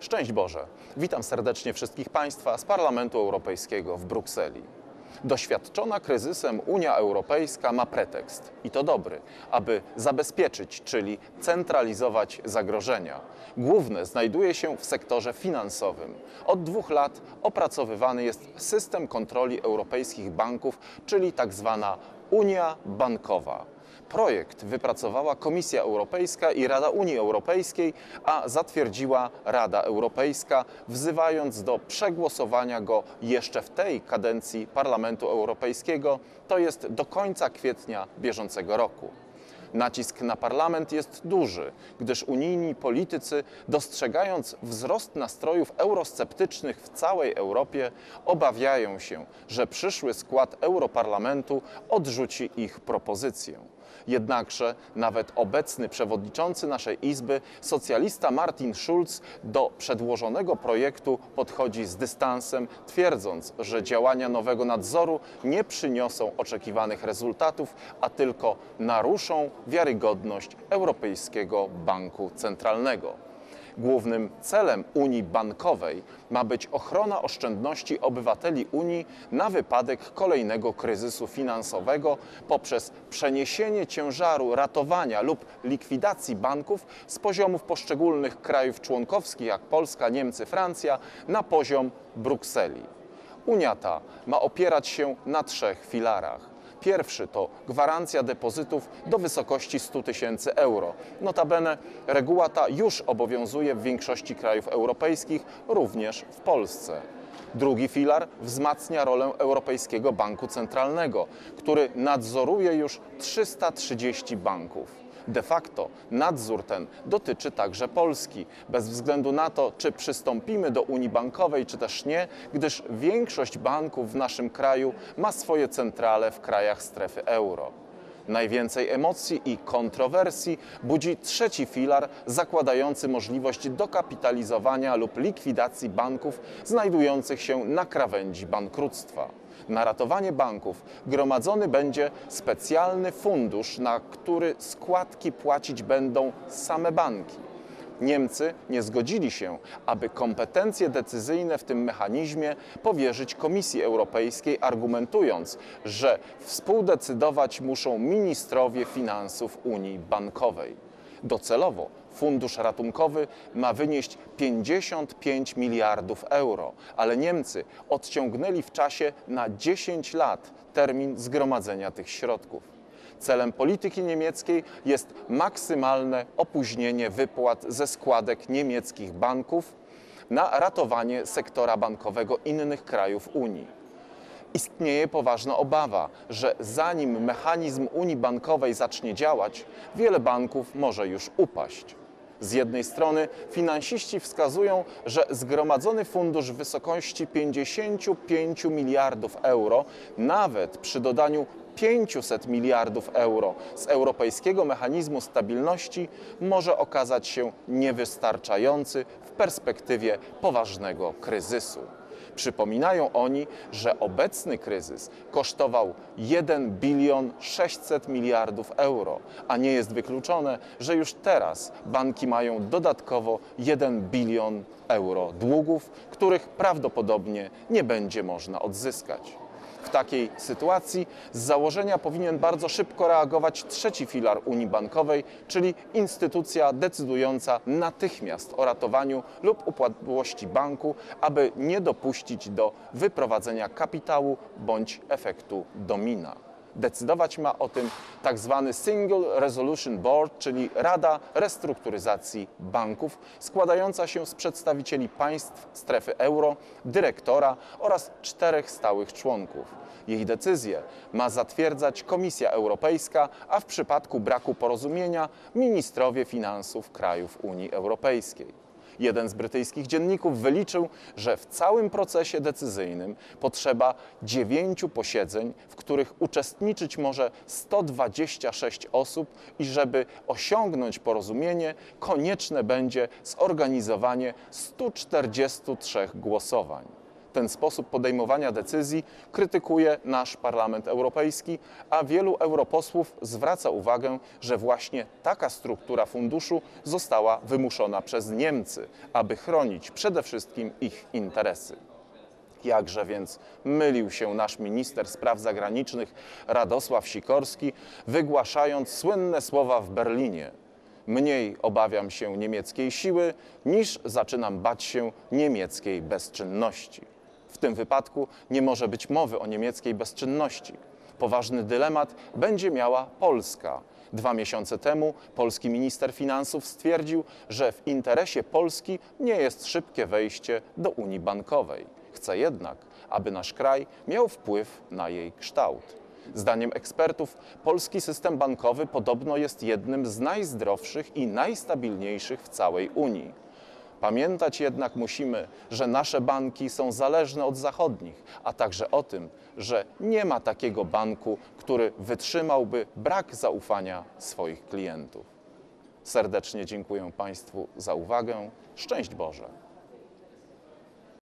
Szczęść Boże! Witam serdecznie wszystkich Państwa z Parlamentu Europejskiego w Brukseli. Doświadczona kryzysem Unia Europejska ma pretekst i to dobry, aby zabezpieczyć, czyli centralizować zagrożenia. Główne znajduje się w sektorze finansowym. Od dwóch lat opracowywany jest system kontroli europejskich banków, czyli tak zwana Unia Bankowa. Projekt wypracowała Komisja Europejska i Rada Unii Europejskiej, a zatwierdziła Rada Europejska, wzywając do przegłosowania go jeszcze w tej kadencji Parlamentu Europejskiego, to jest do końca kwietnia bieżącego roku. Nacisk na parlament jest duży, gdyż unijni politycy, dostrzegając wzrost nastrojów eurosceptycznych w całej Europie, obawiają się, że przyszły skład Europarlamentu odrzuci ich propozycję. Jednakże nawet obecny przewodniczący naszej Izby, socjalista Martin Schulz, do przedłożonego projektu podchodzi z dystansem, twierdząc, że działania nowego nadzoru nie przyniosą oczekiwanych rezultatów, a tylko naruszą wiarygodność Europejskiego Banku Centralnego. Głównym celem Unii Bankowej ma być ochrona oszczędności obywateli Unii na wypadek kolejnego kryzysu finansowego poprzez przeniesienie ciężaru ratowania lub likwidacji banków z poziomów poszczególnych krajów członkowskich, jak Polska, Niemcy, Francja, na poziom Brukseli. Unia ta ma opierać się na trzech filarach. Pierwszy to gwarancja depozytów do wysokości 100 tysięcy euro. Notabene reguła ta już obowiązuje w większości krajów europejskich, również w Polsce. Drugi filar wzmacnia rolę Europejskiego Banku Centralnego, który nadzoruje już 330 banków. De facto nadzór ten dotyczy także Polski, bez względu na to, czy przystąpimy do Unii Bankowej, czy też nie, gdyż większość banków w naszym kraju ma swoje centrale w krajach strefy euro. Najwięcej emocji i kontrowersji budzi trzeci filar zakładający możliwość dokapitalizowania lub likwidacji banków znajdujących się na krawędzi bankructwa. Na ratowanie banków gromadzony będzie specjalny fundusz, na który składki płacić będą same banki. Niemcy nie zgodzili się, aby kompetencje decyzyjne w tym mechanizmie powierzyć Komisji Europejskiej, argumentując, że współdecydować muszą ministrowie finansów Unii Bankowej. Docelowo fundusz ratunkowy ma wynieść 55 miliardów euro, ale Niemcy odciągnęli w czasie na 10 lat termin zgromadzenia tych środków. Celem polityki niemieckiej jest maksymalne opóźnienie wypłat ze składek niemieckich banków na ratowanie sektora bankowego innych krajów Unii istnieje poważna obawa, że zanim mechanizm Unii Bankowej zacznie działać, wiele banków może już upaść. Z jednej strony finansiści wskazują, że zgromadzony fundusz w wysokości 55 miliardów euro, nawet przy dodaniu 500 miliardów euro z Europejskiego Mechanizmu Stabilności, może okazać się niewystarczający w perspektywie poważnego kryzysu. Przypominają oni, że obecny kryzys kosztował 1 bilion 600 miliardów euro, a nie jest wykluczone, że już teraz banki mają dodatkowo 1 bilion euro długów, których prawdopodobnie nie będzie można odzyskać. W takiej sytuacji z założenia powinien bardzo szybko reagować trzeci filar Unii Bankowej, czyli instytucja decydująca natychmiast o ratowaniu lub upadłości banku, aby nie dopuścić do wyprowadzenia kapitału bądź efektu domina. Decydować ma o tym tak zwany Single Resolution Board, czyli Rada Restrukturyzacji Banków, składająca się z przedstawicieli państw strefy euro, dyrektora oraz czterech stałych członków. Jej decyzję ma zatwierdzać Komisja Europejska, a w przypadku braku porozumienia ministrowie finansów krajów Unii Europejskiej. Jeden z brytyjskich dzienników wyliczył, że w całym procesie decyzyjnym potrzeba dziewięciu posiedzeń, w których uczestniczyć może 126 osób i żeby osiągnąć porozumienie, konieczne będzie zorganizowanie 143 głosowań. Ten sposób podejmowania decyzji krytykuje nasz Parlament Europejski, a wielu europosłów zwraca uwagę, że właśnie taka struktura funduszu została wymuszona przez Niemcy, aby chronić przede wszystkim ich interesy. Jakże więc mylił się nasz minister spraw zagranicznych Radosław Sikorski, wygłaszając słynne słowa w Berlinie. Mniej obawiam się niemieckiej siły, niż zaczynam bać się niemieckiej bezczynności. W tym wypadku nie może być mowy o niemieckiej bezczynności. Poważny dylemat będzie miała Polska. Dwa miesiące temu polski minister finansów stwierdził, że w interesie Polski nie jest szybkie wejście do Unii Bankowej. Chce jednak, aby nasz kraj miał wpływ na jej kształt. Zdaniem ekspertów, polski system bankowy podobno jest jednym z najzdrowszych i najstabilniejszych w całej Unii. Pamiętać jednak musimy, że nasze banki są zależne od zachodnich, a także o tym, że nie ma takiego banku, który wytrzymałby brak zaufania swoich klientów. Serdecznie dziękuję Państwu za uwagę. Szczęść Boże!